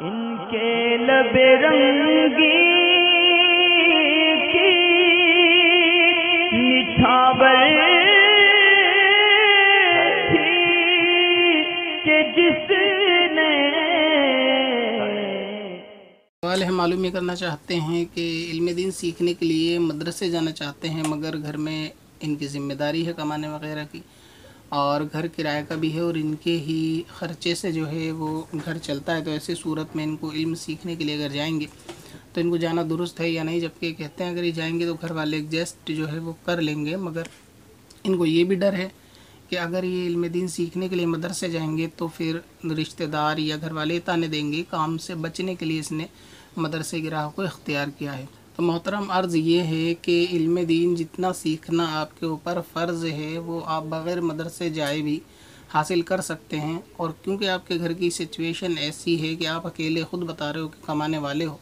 इनके रंगी थी कि जिसने सवाल हम मालूम ये करना चाहते हैं कि इल्म दिन सीखने के लिए मदरसे जाना चाहते हैं, मगर घर में इनकी ज़िम्मेदारी है कमाने वगैरह की। और घर किराए का भी है और इनके ही ख़र्चे से जो है वो घर चलता है। तो ऐसी सूरत में इनको इल्म सीखने के लिए अगर जाएँगे तो इनको जाना दुरुस्त है या नहीं? जबकि कहते हैं, अगर ये जाएँगे तो घर वाले एडजस्ट जो है वो कर लेंगे, मगर इनको ये भी डर है कि अगर ये इल्म दिन सीखने के लिए मदरसे जाएँगे तो फिर रिश्तेदार या घर वाले ताने देंगे, काम से बचने के लिए इसने मदरसे की राह को इख्तियार किया है। तो मोहतरम अर्ज़ ये है कि इल्म दीन जितना सीखना आपके ऊपर फ़र्ज़ है, वो आप बग़ैर मदरसे जाए भी हासिल कर सकते हैं। और क्योंकि आपके घर की सिचुएशन ऐसी है कि आप अकेले ख़ुद बता रहे हो कि कमाने वाले हो,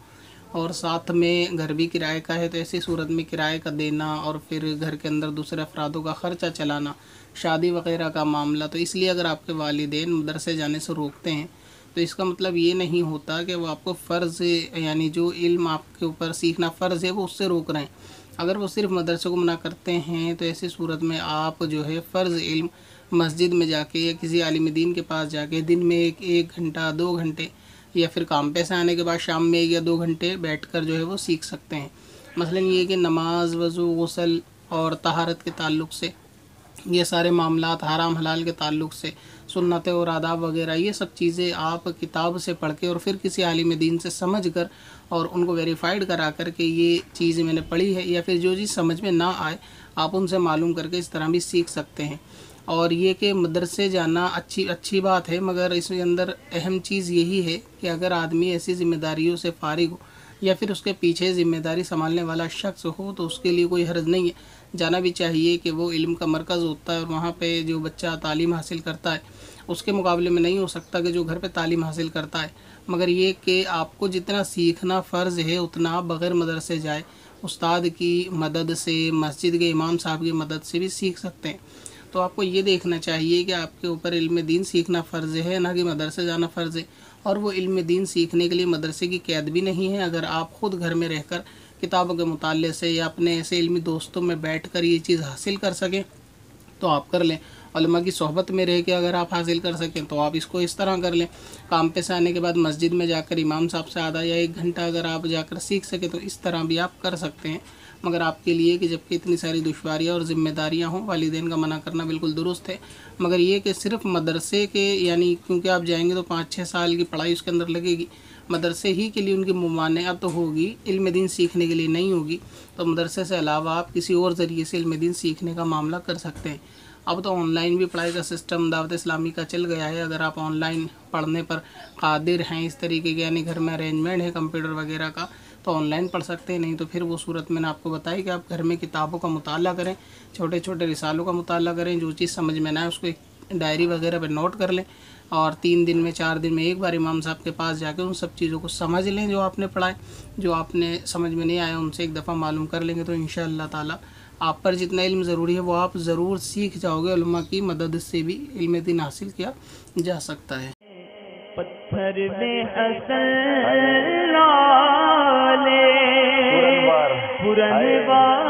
और साथ में घर भी किराए का है तो ऐसी सूरत में किराए का देना और फिर घर के अंदर दूसरे अफरादों का ख़र्चा चलाना, शादी वगैरह का मामला तो इसलिए अगर आपके वालदेन मदरसे जाने से रोकते हैं तो इसका मतलब ये नहीं होता कि वो आपको फ़र्ज़, यानी जो इल्म आपके ऊपर सीखना फ़र्ज़ है, वो उससे रोक रहे हैं। अगर वो सिर्फ़ मदरसे को मना करते हैं तो ऐसी सूरत में आप जो है फ़र्ज़ इल्म मस्जिद में जाके या किसी आलिम दीन के पास जाके दिन में एक एक घंटा, दो घंटे या फिर काम पे से आने के बाद शाम में एक या दो घंटे बैठ कर जो है वो सीख सकते हैं। मसलन ये कि नमाज़, वज़ू, गसल और तहारत के ताल्लुक से ये सारे मामला हराम हलाल के ताल्लुक से, सुन्नत और आदाब वगैरह, ये सब चीज़ें आप किताब से पढ़ के और फिर किसी आलिम दीन से समझ कर और उनको वेरीफाइड करा कर के ये चीज़ मैंने पढ़ी है या फिर जो चीज़ समझ में ना आए, आप उनसे मालूम करके इस तरह भी सीख सकते हैं। और ये कि मदरसे जाना अच्छी अच्छी बात है, मगर इसके अंदर अहम चीज़ यही है कि अगर आदमी ऐसी ज़िम्मेदारियों से फारिग हो या फिर उसके पीछे ज़िम्मेदारी संभालने वाला शख्स हो तो उसके लिए कोई हर्ज नहीं है। जाना भी चाहिए कि वो इल्म का मरकज़ होता है और वहाँ पे जो बच्चा तालीम हासिल करता है, उसके मुकाबले में नहीं हो सकता कि जो घर पे तालीम हासिल करता है। मगर ये कि आपको जितना सीखना फ़र्ज़ है, उतना आप बग़ैर मदरसे जाए, उस्ताद की मदद से, मस्जिद के इमाम साहब की मदद से भी सीख सकते हैं। तो आपको ये देखना चाहिए कि आपके ऊपर इल्म दीन सीखना फ़र्ज़ है ना कि मदरसे जाना फ़र्ज़ है। और वो इल्म दीन सीखने के लिए मदरसे की कैद भी नहीं है। अगर आप ख़ुद घर में रहकर किताबों के मुताले से या अपने ऐसे इल्मी दोस्तों में बैठ कर ये चीज़ हासिल कर सकें तो आप कर लें। उलमा की सोहबत में रह के अगर आप हासिल कर सकें तो आप इसको इस तरह कर लें। काम पे से आने के बाद मस्जिद में जाकर, इमाम साहब से आधा या एक घंटा अगर आप जाकर सीख सकें तो इस तरह भी आप कर सकते हैं। मगर आपके लिए कि जबकि इतनी सारी दुशारियाँ और ज़िम्मेदारियाँ हों, वालदेन का मना करना बिल्कुल दुरुस्त है। मगर ये कि सिर्फ़ मदरसे के, यानी क्योंकि आप जाएँगे तो पाँच छः साल की पढ़ाई उसके अंदर लगेगी, मदरसे ही के लिए उनकी ममानियत तो होगी, इल्म दिन सीखने के लिए नहीं होगी तो मदरसे से अलावा आप किसी और ज़रिए से इल्म दिन सीखने का मामला कर सकते हैं। अब तो ऑनलाइन भी पढ़ाई का सिस्टम दावत इस्लामी का चल गया है। अगर आप ऑनलाइन पढ़ने पर कादिर हैं इस तरीके के, यानी घर में अरेंजमेंट है कंप्यूटर वगैरह का तो ऑनलाइन पढ़ सकते हैं। नहीं तो फिर वो सूरत मैंने आपको बताई कि आप घर में किताबों का मुताला करें छोटे छोटे रिसालों का मुताला करें, जो चीज़ समझ में ना आए उसको एक डायरी वगैरह पर नोट कर लें और तीन दिन में, चार दिन में एक बार इमाम साहब के पास जाके उन सब चीज़ों को समझ लें जो आपने पढ़ाए। जो आपने समझ में नहीं आया, उनसे एक दफ़ा मालूम कर लेंगे तो इन ताला आप पर जितना इल्म ज़रूरी है वो आप ज़रूर सीख जाओगे। उलमा की मदद से भी इल्म दिन हासिल किया जा सकता है। पत्थर में पुरनवार।